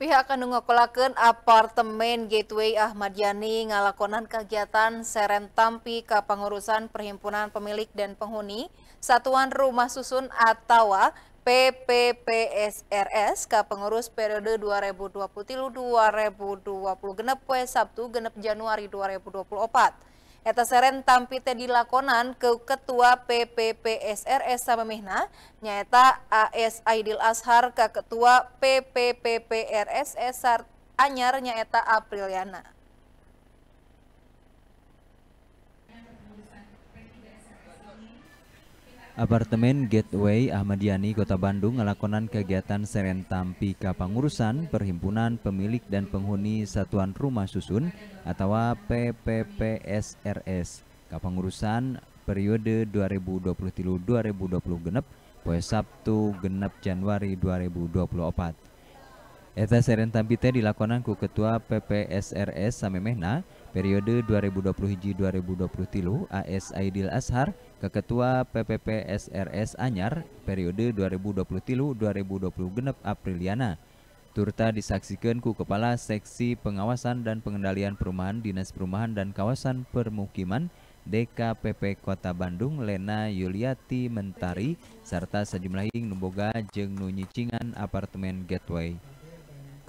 Pihak anu ngokolakeun apartemen Gateway Ahmad Yani ngalakonan kegiatan seren tampi ke pengurusan Perhimpunan Pemilik dan Penghuni Satuan Rumah Susun atau PPPSRS ke pengurus periode 2023-2020 genep Sabtu genep Januari 2024. Eta seren tampi teh dilakonan ke Ketua PPPSRS Samemehna nyaeta AS Aidil Ashar ke Ketua PPPPRSS Anyar nyaeta Apriliana. Apartemen Gateway Ahmad Yani Kota Bandung ngelakonan kegiatan seren tampi kapangurusan Perhimpunan Pemilik dan Penghuni Satuan Rumah Susun atau PPPSRS. Kapangurusan periode 2023-2020 genep poe Sabtu genep Januari 2024. Eta seren tampi teh dilakonan ku Ketua PPSRS Samemehna periode 2021-2023 AS Aidil Ashar ke Ketua PPP SRS Anyar periode 2023-2020 genep Apriliana. Turta disaksikan ku Kepala Seksi Pengawasan dan Pengendalian Perumahan Dinas Perumahan dan Kawasan Permukiman DKPP Kota Bandung Lena Yuliati Mentari serta sejumlah ing numboga jeung nu nyicingan apartemen Gateway.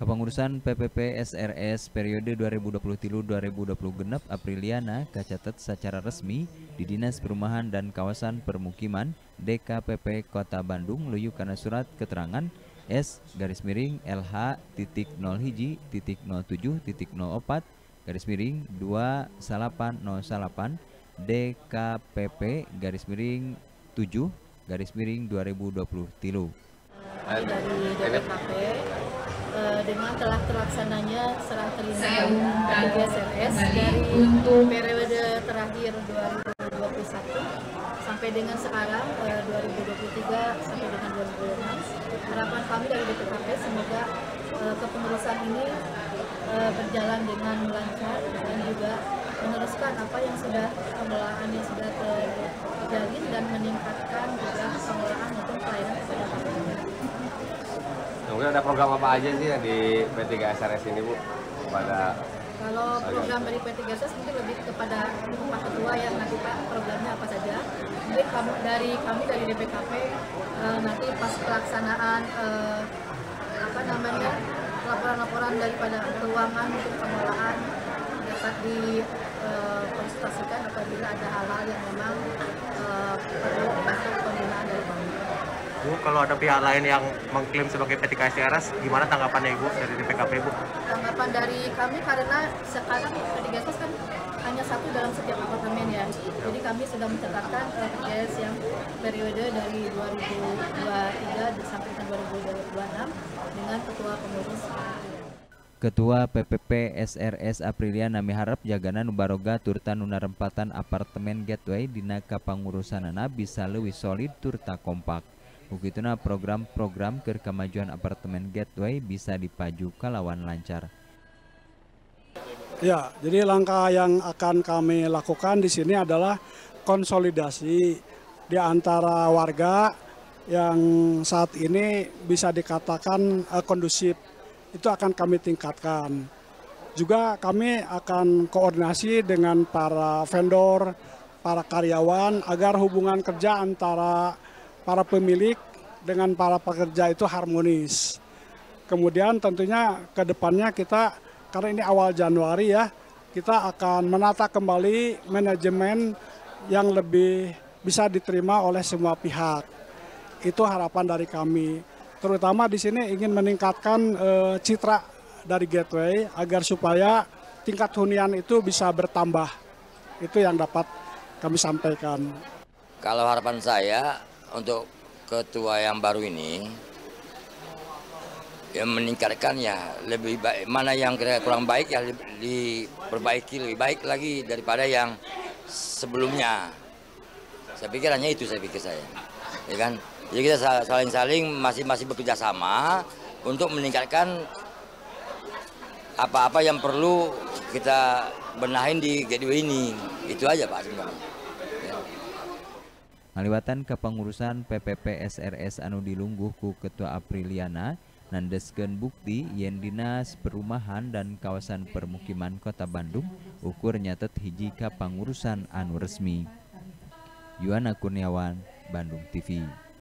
Kepengurusan PPP SRS periode 2023-2020 genep Apriliana kacatat secara resmi di Dinas Perumahan dan Kawasan Permukiman DKPP Kota Bandung luyu karena surat keterangan S garis miring LH titik 0 hiji titik 07 titik 04 garis miring 2808 DKPP garis miring 7 garis miring 2020 tilu. Dari DKP Eh, dengan telah terlaksananya serah terima PGSRS dari periode terakhir 2021 sampai dengan sekarang 2023 eh, sampai dengan 2026 harapan kami dari DPKP semoga uh, kepengurusan ini berjalan dengan lancar dan juga meneruskan apa yang sudah pengelolaan yang sudah terjalin dan meningkatkan juga pengelolaan Kemudian ada program apa aja sih di P3SRS ini Bu? Kepada kalau program dari P3SRS mungkin lebih kepada Pak Ketua yang nanti Pak programnya apa saja. Mungkin kamu dari kami dari DPKP uh, nanti pas pelaksanaan uh, apa namanya laporan-laporan daripada keuangan untuk pengelolaan dapat dikonsultasikan uh, apabila ada hal-hal yang memang perlu untuk. Bu, kalau ada pihak lain yang mengklaim sebagai PTKSRS, gimana tanggapannya Ibu dari DPKP Bu? Tanggapan dari kami karena sekarang PTKSRS kan hanya satu dalam setiap apartemen ya. Jadi kami sudah mencatatkan PTKS yang periode dari 2023 sampai 2026 dengan ketua pengurus. Ketua PPP SRS Apriliana miharap jagana nubaroga turta nuna rempatan apartemen Gateway dina kapangurusanana bisa lebih solid turta kompak. Begituna program-program ke kemajuan apartemen Gateway bisa dipaju ke lawan lancar. Ya, jadi langkah yang akan kami lakukan di sini adalah konsolidasi di antara warga yang saat ini bisa dikatakan uh, kondusif. Itu akan kami tingkatkan. Juga kami akan koordinasi dengan para vendor, para karyawan agar hubungan kerja antara para pemilik dengan para pekerja itu harmonis. Kemudian tentunya ke depannya kita, karena ini awal Januari ya, kita akan menata kembali manajemen yang lebih bisa diterima oleh semua pihak. Itu harapan dari kami. Terutama di sini ingin meningkatkan e, citra dari Gateway agar supaya tingkat hunian itu bisa bertambah. Itu yang dapat kami sampaikan. Kalau harapan saya untuk ketua yang baru ini yang meningkatkan ya lebih baik mana yang kira kurang baik ya diperbaiki lebih baik lagi daripada yang sebelumnya. Saya pikir hanya itu saya pikir saya ya kan? Jadi kita saling-saling masih masih bekerja sama untuk meningkatkan apa-apa yang perlu kita benahin di Gateway ini. Itu aja Pak ngaliwatan kepengurusan PPP SRS anu dilungguh ku Ketua Apriliana nandeskeun bukti yen Dinas Perumahan dan Kawasan Permukiman Kota Bandung ukur nyatet hiji ka pangurusan anu resmi. Yuana Kurniawan, Bandung TV.